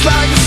It's like